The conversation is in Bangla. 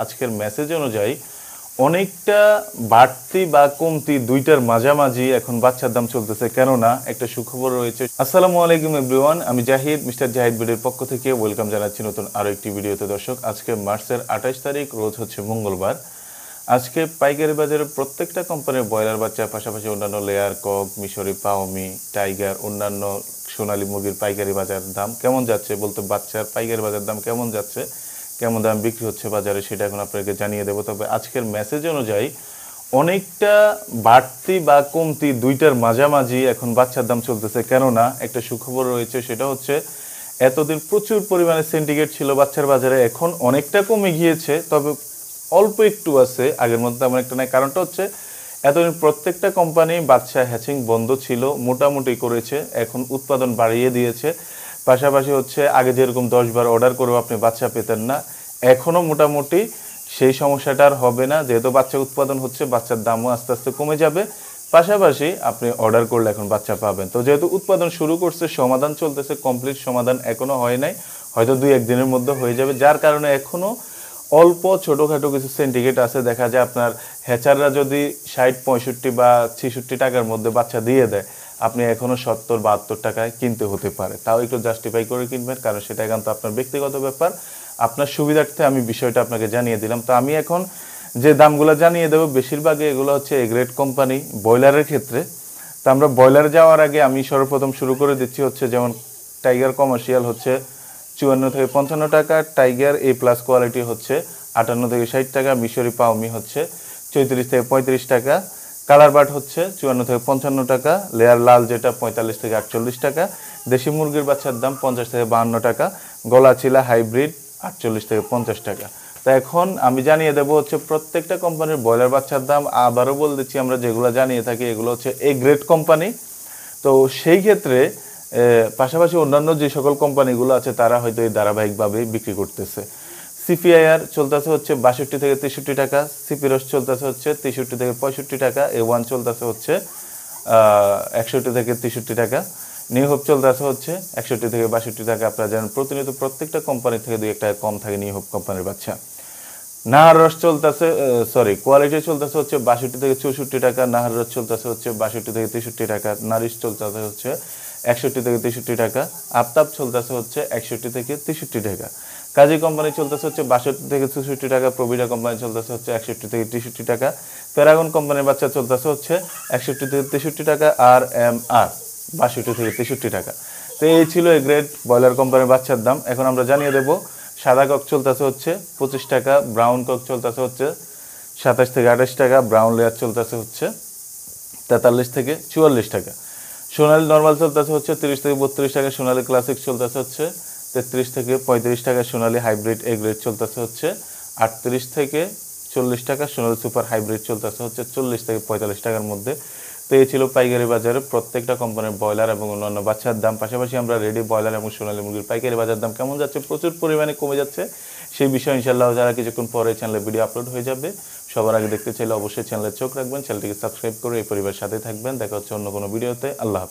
আজকের মেসেজ অনুযায়ী অনেকটা বাড়তি বা কমতি দুইটার মাঝামাঝি এখন বাচ্চার দাম চলতেছে। কেননা একটা সুখবর রয়েছে। আসসালামু আলাইকুম এভরিওয়ান আমি জাহিদ, মিস্টার জাহিদ বিডের পক্ষ থেকে ওয়েলকাম জানাচ্ছি নতুন আরও একটি ভিডিওতে। দর্শক, আজকে মার্চের আঠাশ তারিখ, রোজ হচ্ছে মঙ্গলবার। আজকে পাইকারি বাজারে প্রত্যেকটা কোম্পানির ব্রয়লার বাচ্চা, পাশাপাশি অন্যান্য লেয়ার কক, মিশরি, পাওমি টাইগার অন্যান্য সোনালী মুরগির পাইকারি বাজার দাম কেমন যাচ্ছে? বলতে বাচ্চার পাইকারি বাজার দাম কেমন যাচ্ছে? কেমন দাম বিক্রি হচ্ছে বাজারে সেটা এখন আপনাকে জানিয়ে দেবো। তবে আজকের মেসেজ অনুযায়ী অনেকটা বাড়তি বা কমতি দুইটার মাঝামাঝি এখন বাচ্চার দাম চলতেছে। কেননা একটা সুখবর রয়েছে, সেটা হচ্ছে এতদিন প্রচুর পরিমাণে সিন্ডিকেট ছিল বাচ্চার বাজারে, এখন অনেকটা কমে গিয়েছে, তবে অল্প একটু আছে, আগের মধ্যে তেমন একটা নাই। কারণটা হচ্ছে এতদিন প্রত্যেকটা কোম্পানি বাচ্চা হ্যাচিং বন্ধ ছিল, মোটামুটি করেছে, এখন উৎপাদন বাড়িয়ে দিয়েছে। পাশাপাশি হচ্ছে আগে যেরকম দশ বার অর্ডার করেও আপনি বাচ্চা পেতেন না। এখনও মোটামুটি সেই সমস্যাটা আর হবে না। যেহেতু বাচ্চা উৎপাদন হচ্ছে, বাচ্চার দামও আস্তে আস্তে কমে যাবে। পাশাপাশি আপনি অর্ডার করলে এখন বাচ্চা পাবেন। তো যেহেতু উৎপাদন শুরু করছে, সমাধান চলতেছে কমপ্লিট সমাধান এখনও হয় নাই। হয়তো দুই একদিনের মধ্যে হয়ে যাবে। যার কারণে এখনও অল্প, ছোটোখাটো কিছু সিন্ডিকেট আছে। দেখা যায় আপনার হ্যাচাররা যদি ষাট, পঁয়ষট্টি বা ছেষট্টি টাকার মধ্যে বাচ্চা দিয়ে দেয়। আপনি এখনও সত্তর, বাহাত্তর টাকায় কিনতে হতে পারে। তাও একটু জাস্টিফাই করে কিনবেন, কারণ সেটা একান্ত আপনার ব্যক্তিগত ব্যাপার। আপনার সুবিধার্থে আমি বিষয়টা আপনাকে জানিয়ে দিলাম। তো আমি এখন যে দামগুলো জানিয়ে দেবো বেশিরভাগই এগুলো হচ্ছে এগ্রেড কোম্পানি ব্রয়লারের ক্ষেত্রে। তো আমরা ব্রয়লার যাওয়ার আগে আমি সর্বপ্রথম শুরু করে দিচ্ছি হচ্ছে যেমন টাইগার কমার্শিয়াল হচ্ছে চুয়ান্ন থেকে পঞ্চান্ন টাকা টাইগার এ প্লাস কোয়ালিটি হচ্ছে আটান্ন থেকে ষাট টাকা মিশরি পাওমি হচ্ছে চৌত্রিশ থেকে পঁয়ত্রিশ টাকা কালার বাট হচ্ছে চুয়ান্ন থেকে পঞ্চান্ন টাকা লেয়ার লাল যেটা পঁয়তাল্লিশ থেকে আটচল্লিশ টাকা, দেশি মুরগির বাচ্চার দাম পঞ্চাশ থেকে বাহান্ন টাকা, গলা চিলা হাইব্রিড আটচল্লিশ থেকে পঞ্চাশ টাকা। তো এখন আমি জানিয়ে দেবো হচ্ছে প্রত্যেকটা কোম্পানির ব্রয়লার বাচ্চার দাম, আবারও বলে দিচ্ছি আমরা যেগুলো জানিয়ে থাকি, এগুলো হচ্ছে এ গ্রেড কোম্পানি তো সেই ক্ষেত্রে পাশাপাশি অন্যান্য যে সকল কোম্পানিগুলো আছে, তারা হয়তো এই ধারাবাহিকভাবে বিক্রি করতেছে। সিপিআইআর চলতেছে হচ্ছে বাষট্টি থেকে তেষট্টি টাকা সিপিরস চলতেছে হচ্ছে তেষট্টি থেকে পঁয়ষট্টি টাকা এ ওয়ান চলতেছে হচ্ছে একষট্টি থেকে তেষট্টি টাকা নিউ হোপ চলতেছে হচ্ছে একষট্টি থেকে বাষট্টি টাকা। আপনারা জানেন প্রতিনিয়ত প্রত্যেকটা কোম্পানি থেকে দুই একটা কম থাকে নিউ হোপ কোম্পানির বাচ্চা। নাহার রস চলতেছে সরি কোয়ালিটি চলতেছে হচ্ছে বাষট্টি থেকে চৌষট্টি টাকা, নাহার রস চলতেছে হচ্ছে বাষট্টি থেকে তেষট্টি টাকা, নারিশ চলতেছে হচ্ছে একষট্টি থেকে তেষট্টি টাকা, আফতাব চলতেছে হচ্ছে একষট্টি থেকে তেষট্টি টাকা। কাজী কোম্পানি চলতেছে হচ্ছে বাষট্টি থেকে চৌষট্টি টাকা প্রবিডা কোম্পানি চলতেছে হচ্ছে একষট্টি থেকে তেষট্টি টাকা, প্যারাগন কোম্পানির বাচ্চা চলতেছে হচ্ছে একষট্টি থেকে তেষট্টি টাকা আর এম আর বাষট্টি থেকে তেষট্টি টাকা। তো এই ছিল এই গ্রেড ব্রয়লার কোম্পানির বাচ্চার দাম। এখন আমরা জানিয়ে দেবো, সাদা কক চলতেছে হচ্ছে পঁচিশ টাকা ব্রাউন কক চলতেছে হচ্ছে সাতাশ থেকে আঠাশ টাকা ব্রাউন লেয়ার চলতেছে হচ্ছে তেতাল্লিশ থেকে চুয়াল্লিশ টাকা। সোনালি নর্মাল চলতেছে হচ্ছে তিরিশ থেকে বত্রিশ টাকা, সোনালি ক্লাসিক চলতেছে হচ্ছে তেত্রিশ থেকে পঁয়ত্রিশ টাকা সোনালি হাইব্রিড এ গ্রেড চলতেছে হচ্ছে আটত্রিশ থেকে চল্লিশ টাকা, সোনালি সুপার হাইব্রিড চলতেছে হচ্ছে চল্লিশ থেকে পঁয়তাল্লিশ টাকার মধ্যে। তো এই ছিল পাইকারি বাজারে প্রত্যেকটা কোম্পানির ব্রয়লার এবং অন্যান্য বাচ্চার দাম। পাশাপাশি আমরা রেডি ব্রয়লার এবং সোনালী মুরগির পাইকারি বাজার দাম কেমন যাচ্ছে? প্রচুর পরিমাণে কমে যাচ্ছে। সেই বিষয়ে ইনশাল্লাহ যারা কিছুক্ষণ পরে চ্যানেলে ভিডিও আপলোড হয়ে যাবে, সবার আগে দেখতে চাইলে অবশ্যই চ্যানেলে চোখ রাখবেন। চ্যানেলটিকে সাবস্ক্রাইব করে এই পরিবারের সাথে থাকবেন। দেখা হচ্ছে অন্য কোনো ভিডিওতে। আল্লাহ হাফিজ।